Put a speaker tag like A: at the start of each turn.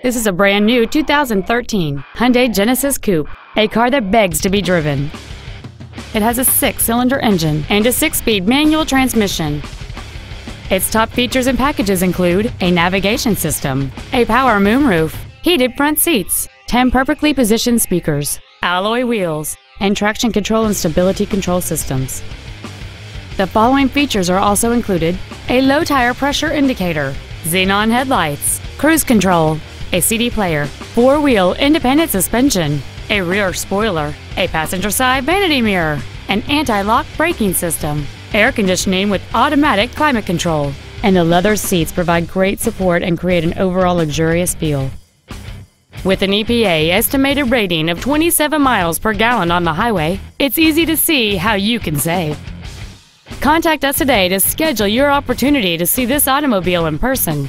A: This is a brand new 2013 Hyundai Genesis Coupe, a car that begs to be driven. It has a six-cylinder engine and a six-speed manual transmission. Its top features and packages include a navigation system, a power moonroof, heated front seats, 10 perfectly positioned speakers, alloy wheels, and traction control and stability control systems. The following features are also included a low tire pressure indicator, xenon headlights, cruise control, a CD player, four wheel independent suspension, a rear spoiler, a passenger side vanity mirror, an anti lock braking system, air conditioning with automatic climate control, and the leather seats provide great support and create an overall luxurious feel. With an EPA estimated rating of 27 miles per gallon on the highway, it's easy to see how you can save. Contact us today to schedule your opportunity to see this automobile in person.